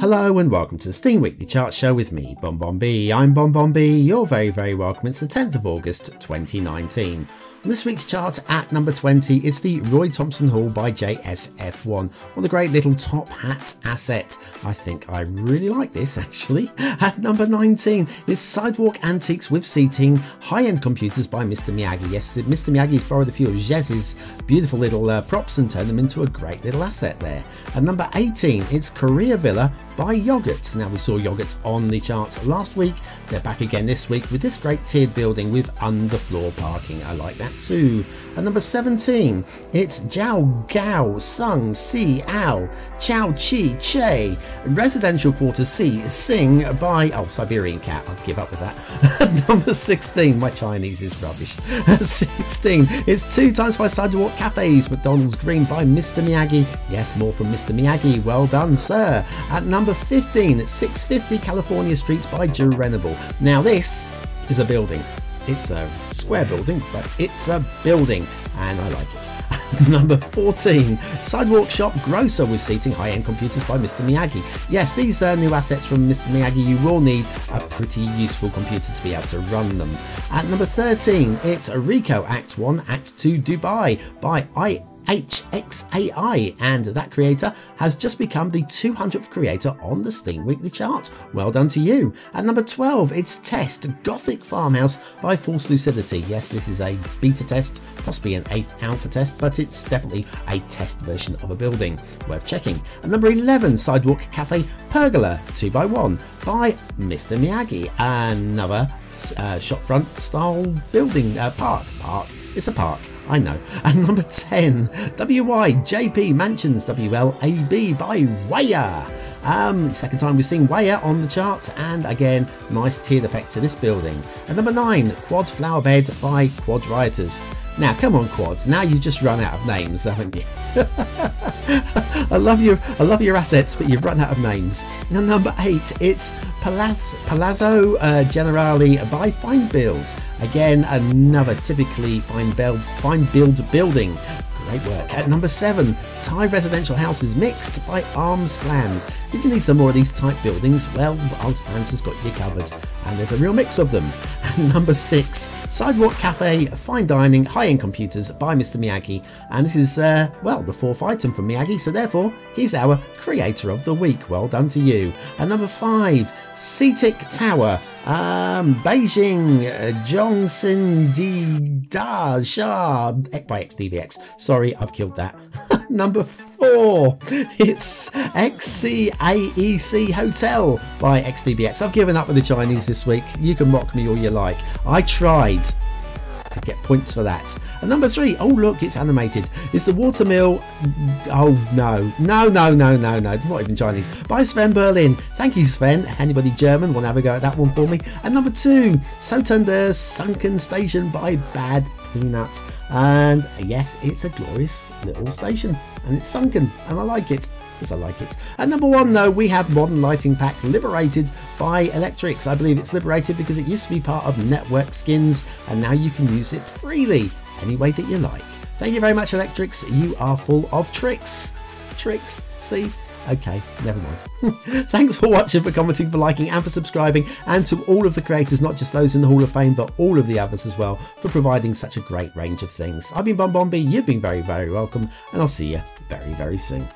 Hello and welcome to the Steam Weekly Chart Show with me, Bon Bon B. I'm Bon Bon B. You're very, very welcome. It's the 10th of August 2019. This week's chart at number 20 is the Roy Thomson Hall by JSF1. One of the great little top hat asset. I think I really like this actually. At number 19 is Sidewalk Antiques with Seating, high-end computers by Mr. Miyagi. Yes, Mr. Miyagi's borrowed a few of Jez's beautiful little uh, props and turned them into a great little asset there. At number 18, it's Korea Villa by Yogurt. Now we saw Yogurt on the chart last week. They're back again this week with this great tiered building with underfloor parking. I like that too. At number 17, it's Jiao Gao Sung Si Ao Chao Chi Che Residential Quarter C Sing by oh Siberian Cat. I'll give up with that. number 16, my Chinese is rubbish. 16, it's two times by Sidewalk Cafes McDonald's Green by Mr. Miyagi. Yes, more from Mr. Miyagi. Well done, sir. At number 15, it's 650 California Street by Gerenable. Now this is a building. It's a square building, but it's a building, and I like it. Number 14, Sidewalk Shop Grocer with seating high-end computers by Mr. Miyagi. Yes, these are new assets from Mr. Miyagi. You will need a pretty useful computer to be able to run them. At number 13, it's a Rico Act 1, Act 2 Dubai by I HXAI, and that creator has just become the 200th creator on the Steam Weekly chart. Well done to you. At number 12, it's Test Gothic Farmhouse by False Lucidity. Yes, this is a beta test, possibly an alpha test, but it's definitely a test version of a building. Worth checking. At number 11, Sidewalk Cafe Pergola 2x1 by Mr. Miyagi. Another uh, shopfront style building uh, park. Park. It's a park I know. And number 10, WYJP Mansions WLAB by Waya. Um, second time we've seen Waya on the charts, and again, nice tiered effect to this building. And number 9, Quad Flower Bed by Quad Rioters. Now, come on, Quads. Now you've just run out of names, haven't you? I love your I love your assets, but you've run out of names. And number eight, it's Palazzo, Palazzo uh, Generali by Feindbild. Again, another typically fine build, fine build building. Great work. At number seven, Thai residential houses mixed by armsplams. If you need some more of these type buildings, well, armsplams has got you covered. And there's a real mix of them. And number six, Sidewalk Cafe, fine dining, high-end computers by Mr. Miyagi. And this is, uh, well, the fourth item from Miyagi, so therefore, he's our creator of the week. Well done to you. And number five, CITIC Tower, um, Beijing, uh, Zhongxin Di Da Sha by XDBX. Sorry, I've killed that. number four, it's XCAEC Hotel by XDBX. I've given up with the Chinese this week. You can mock me all you like. I tried. to get points for that. And number three, oh look, it's animated. It's the Watermill. Oh no, no, no, no, no, no. Not even Chinese. By Sven Berlin. Thank you, Sven. Anybody German will have a go at that one for me. And number two, Sotunder Sunken Station by Bad Peanuts. And yes, it's a glorious little station. And it's sunken. And I like it because I like it. At number one, though, we have Modern Lighting Pack Liberated by Elektrix. I believe it's liberated because it used to be part of Network Skins, and now you can use it freely any way that you like. Thank you very much, Elektrix. You are full of tricks. Tricks. See? Okay, never mind. Thanks for watching, for commenting, for liking, and for subscribing, and to all of the creators, not just those in the Hall of Fame, but all of the others as well, for providing such a great range of things. I've been Bon you've been very, very welcome, and I'll see you very, very soon.